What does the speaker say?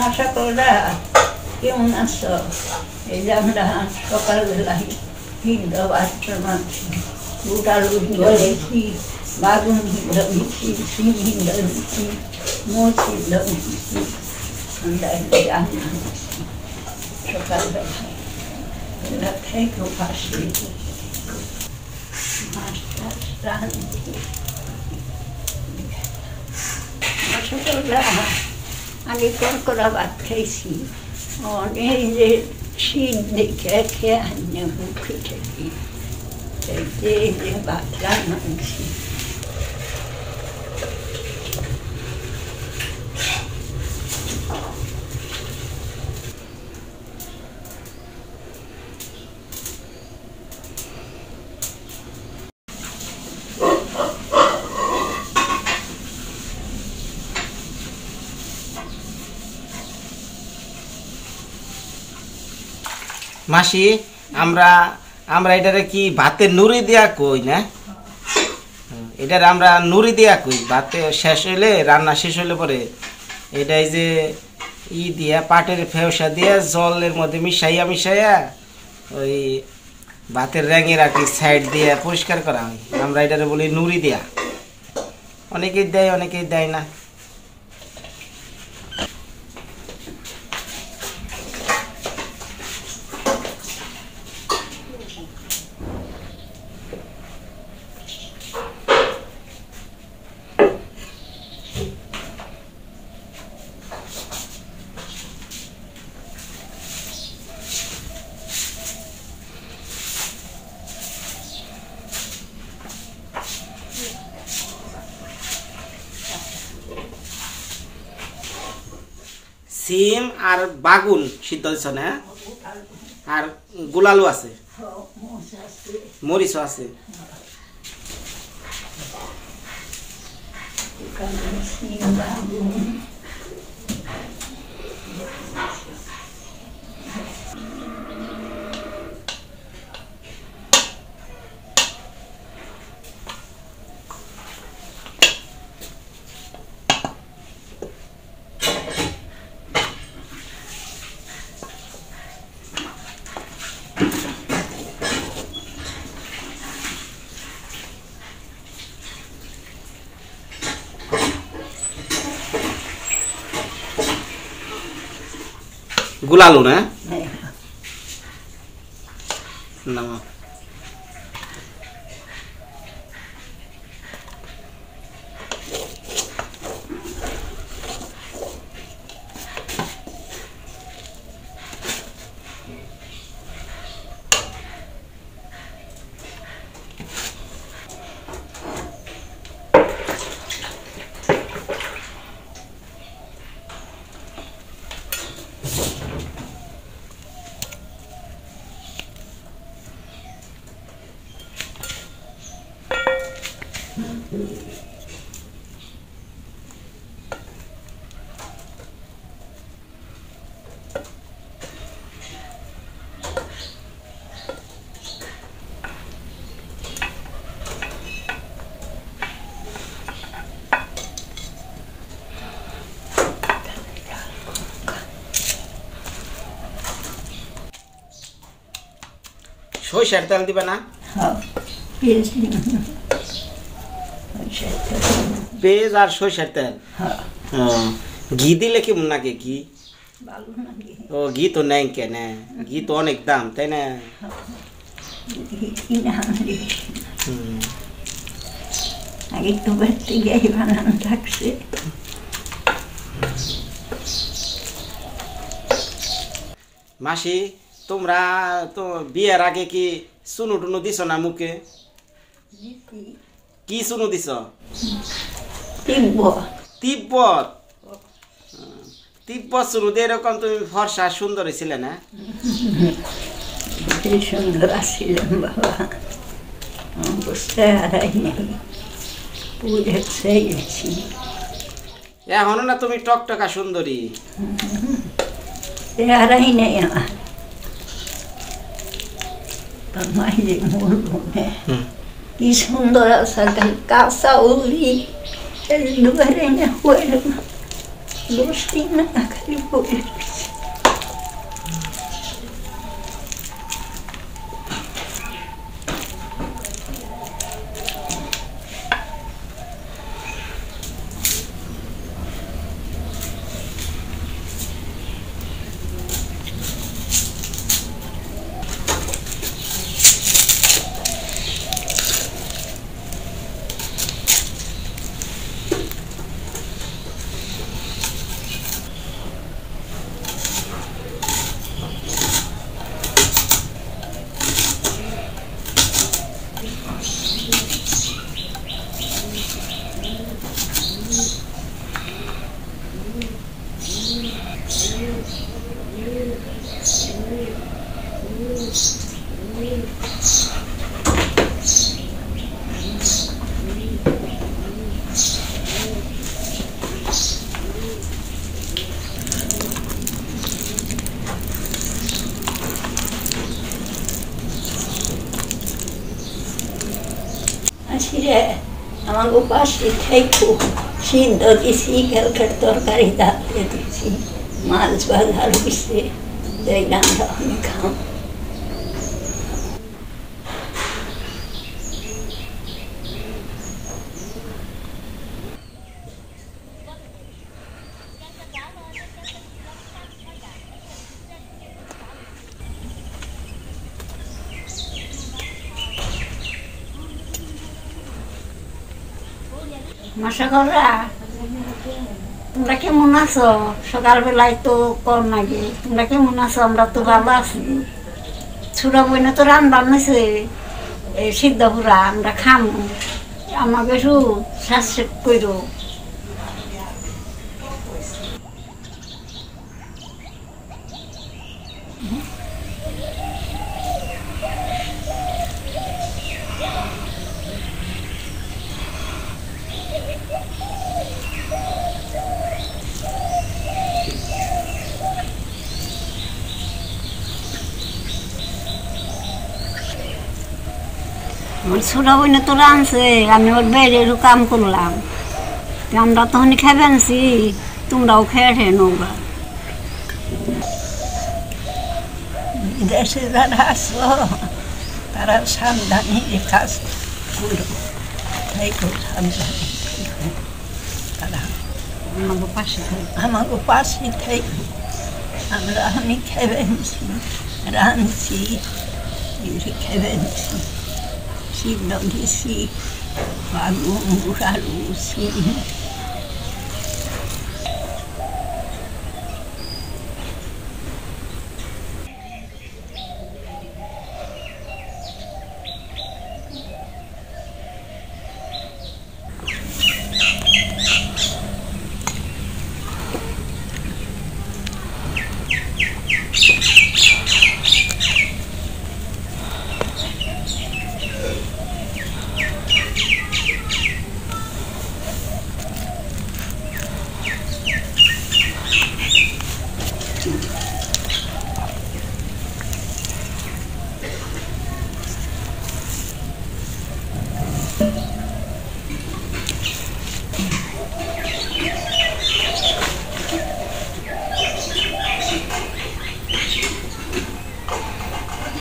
আশা করা কেমন আছো এই যে আমরা সকালবেলায় হিন্দু বাচ্চা মানছি গোটা রুটি করেছি বাগুন হিন্দু মিছি সিং হিন্দু মিছি মোচ হিন্দু মিছি আমরা এই রান্না করছি সকালবেলায় এরা থেকে পাশে মাছ টাছ রাঁধছি ছোটবেলা আগে কড়কড়া ভাত খাইছি অনেক যে শীত দেখে খেয়ে আনে মুখে থেকে এই যে এই যে ভাত রান্নাছি মাসি, আমরা আমরা এটারে কি ভাতে নুরি দিয়া কই না? এটারে আমরা নুরি দিয়া কই, ভাতে শেষ হইলে, রান্না শেষ হইলে পরে এটা এই যে ই দিয়া, পাটের ফেউসা দিয়া, জলের মধ্যে মিশাইয়া মিশাইয়া ওই ভাতের র্যাঙের আর কি সাইড দিয়ে পরিষ্কার করা হয়। আমরা এটারে বলি নুরি দেয়া। অনেকেই দেয় অনেকেই দেয় না। সিম আর বাগুন সিদ্ধ দিছ না? আর গোলালু আছে। মরিচও আছে। বাগুন গোলালু না হ্যাঁ নামা সরিষার তেল দিবে না? হ্যাঁ পেঁয়াজ আর সরিষার তেল? হ্যাঁ। ও, ঘি দিলে কি নাকি ঘি? ও ঘি তো নেই কেন। ঘি তো অনেক দাম তাই না? কিনে আনলে। হুম। আগে তো বাড়তে গিয়ে বানানো থাকছে। মাসি তোমরা তো বিয়ের আগে কি সুনু টুনু দিছ না মুখে? কি সুনু দিছ? টিকব তিব্বত? তিব্বত সুনু দিয়ে এরকম তুমি ফর্সা সুন্দর ছিলে না? সুন্দর আসছিলাম বাবা। বুঝতে হারাই নেই পুরে চাইছি এখনও না তুমি টকটকা সুন্দরী। হারাই নেই আমার। মাইলে মরবো না কি সুন্দর আছে কাঁচা উলি দুবারে না হইল না দোষ দিই না आंगो पास थैकू सीन दो बाज़ार बिसे दे दान মশা করা, তোমরা কেমন আছো? সকালবেলায় তো কর নাকি তোমরা কেমন আছো? আমরা তো ভালো আছি। ছোড়া বইনে তো রান বানিয়েছে এই পুরা, আমরা খামু। আমাকে একটু শ্বাস করো আমার ছোট বোনে তো রাঁধছে আমি ওর বাইরের কাম করলাম। আমরা তখন খেয়ে আনছি তোমরাও খেয়ে খেয়ে নৌকা বিদেশে যারা আসো তারা সাবধানে কাজ করো। তাই তো সাবধানে। তারা আমাকে পাশে আমাকে পাশে আমরা অনেক খেবেছি রাঁধছি খেবেছি সিদ্ধ দিছি বাগুন আলু সিম